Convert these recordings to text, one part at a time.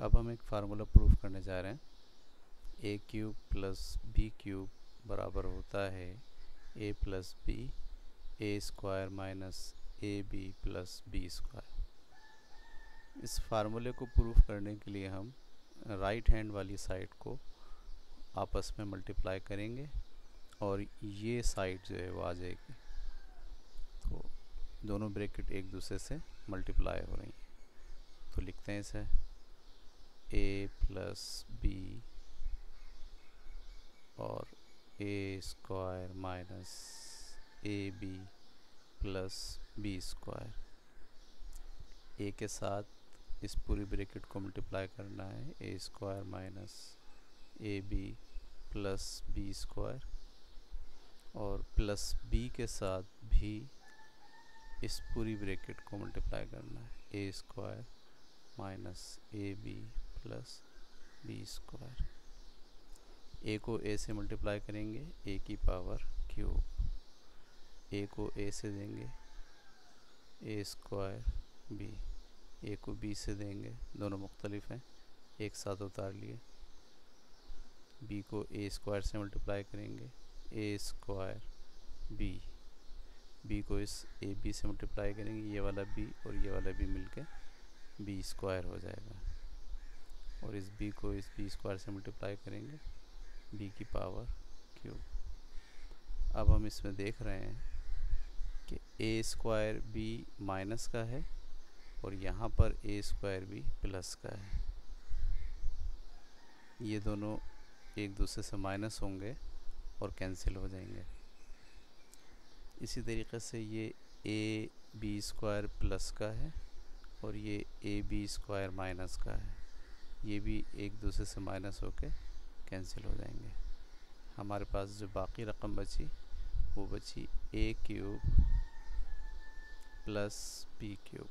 अब हम एक फार्मूला प्रूफ करने जा रहे हैं। A cube plus B cube बराबर होता है A plus B A square minus A B plus B square इस फार्मूले को प्रूफ करने के लिए हम राइट हैंड वाली साइड को आपस में मल्टीप्लाई करेंगे और ये साइड जो है वो आ जाएगी। तो दोनों ब्रैकेट एक दूसरे से मल्टीप्लाई हो रही हैं। तो लिखते हैं इसे। ए प्लस बी और A square minus A B plus B square A के साथ इस पूरी ब्रैकेट को मल्टीप्लाई करना है. A square minus A B plus B square और प्लस बी के साथ भी इस पूरी ब्रैकेट को मल्टीप्लाई करना है. A square minus A B plus B square. A को ए से मल्टीप्लाई करेंगे ए की पावर क्यूब ए को ए से देंगे ए स्क्वायर बी ए को बी से देंगे, दोनों मुख्तलिफ़ हैं, एक साथ उतार लिए। बी को ए स्क्वायर से मल्टीप्लाई करेंगे ए स्क्वायर बी बी को इस ए बी से मल्टीप्लाई करेंगे, ये वाला बी और ये वाला बी मिलके बी स्क्वायर हो जाएगा। और इस बी को इस बी स्क्वायर से मल्टीप्लाई करेंगे बी की पावर क्यूब अब हम इसमें देख रहे हैं कि ए स्क्वायर बी माइनस का है और यहाँ पर ए स्क्वायर बी प्लस का है. ये दोनों एक दूसरे से माइनस होंगे और कैंसिल हो जाएँगे. इसी तरीके से ये ए बी स्क्वायर प्लस का है और ये ए बी स्क्वायर माइनस का है. ये भी एक दूसरे से माइनस होके कैंसिल हो जाएँगे। हमारे पास जो बाकी रकम बची, वो बची A cube plus B cube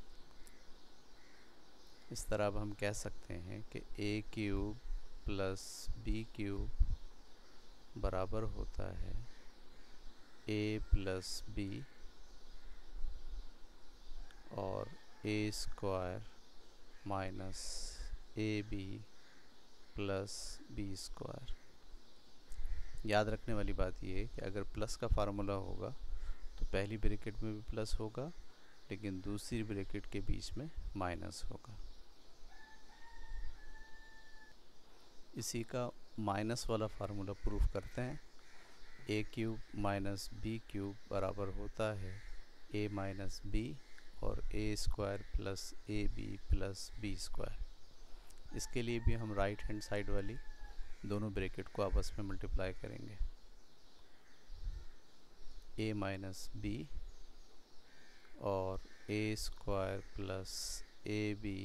इस तरह अब हम कह सकते हैं कि A cube plus B cube बराबर होता है ए प्लस बी और A square minus A B plus B square याद रखने वाली बात यह है कि अगर प्लस का फार्मूला होगा तो पहली ब्रैकेट में भी प्लस होगा, लेकिन दूसरी ब्रैकेट के बीच में माइनस होगा। इसी का माइनस वाला फार्मूला प्रूफ करते हैं। A cube minus B cube बराबर होता है ए माइनस बी और A square plus A B plus B square इसके लिए भी हम राइट हैंड साइड वाली दोनों ब्रैकेट को आपस में मल्टीप्लाई करेंगे। ए माइनस बी और A square plus A B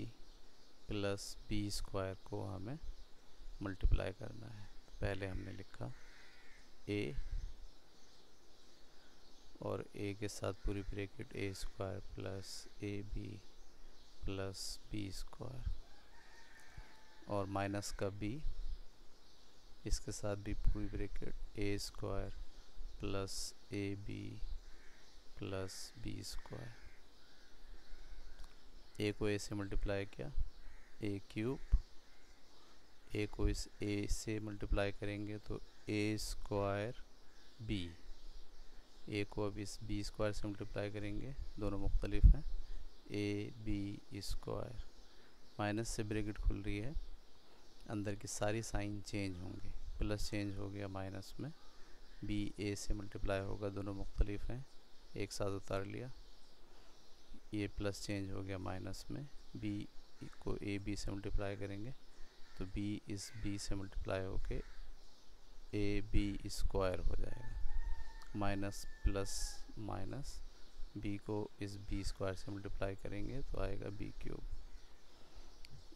plus B square को हमें मल्टीप्लाई करना है। पहले हमने लिखा ए और ए के साथ पूरी bracket A square plus A B plus B square और माइनस का बी इसके साथ भी पूरी bracket A square plus A B plus B square A को ए से मल्टीप्लाई किया ए क्यूब ए को इस ए से मल्टीप्लाई करेंगे तो ए स्क्वायर बी ए को अब इस बी स्क्वायर से मल्टीप्लाई करेंगे, दोनों मुख्तलिफ़ हैं. ए बी स्क्वायर माइनस से ब्रैकेट खुल रही है. अंदर की सारी साइन चेंज होंगे। प्लस चेंज हो गया माइनस में। बी ए से मल्टीप्लाई होगा, दोनों मुख्तलिफ़ हैं। एक साथ उतार लिया। ये प्लस चेंज हो गया माइनस में। बी को ए बी से मल्टीप्लाई करेंगे। तो बी इस बी से मल्टीप्लाई होके ए बी स्क्वायर हो जाएगा। माइनस प्लस माइनस बी को इस बी स्क्वायर से मल्टीप्लाई करेंगे तो आएगा बी क्यूब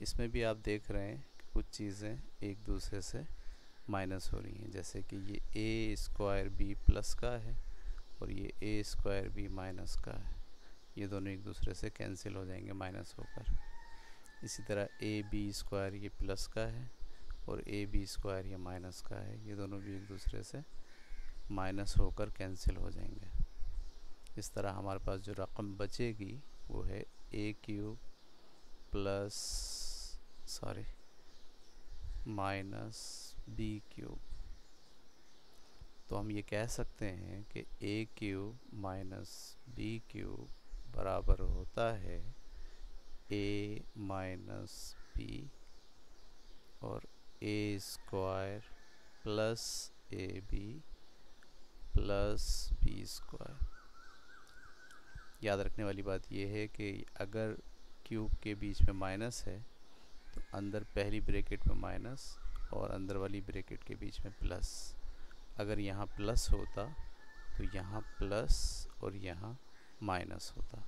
इसमें भी आप देख रहे हैं कुछ चीज़ें एक दूसरे से माइनस हो रही हैं। जैसे कि ये ए स्क्वायर बी प्लस का है और ये ए स्क्वायर बी माइनस का है। ये दोनों एक दूसरे से कैंसिल हो जाएँगे माइनस होकर। इसी तरह ए बी स्क्वायर ये प्लस का है और ए बी स्क्वायर ये माइनस का है। ये दोनों भी एक दूसरे से माइनस होकर कैंसिल हो जाएँगे। इस तरह हमारे पास जो रकम बचेगी वो है A cube plus sorry minus B cube. तो हम ये कह सकते हैं कि A cube minus B cube बराबर होता है ए माइनस बी और A square plus A B plus B square. याद रखने वाली बात यह है कि अगर क्यूब के बीच में माइनस है तो अंदर पहली ब्रैकेट में माइनस और अंदर वाली ब्रैकेट के बीच में प्लस। अगर यहाँ प्लस होता तो यहाँ प्लस और यहाँ माइनस होता।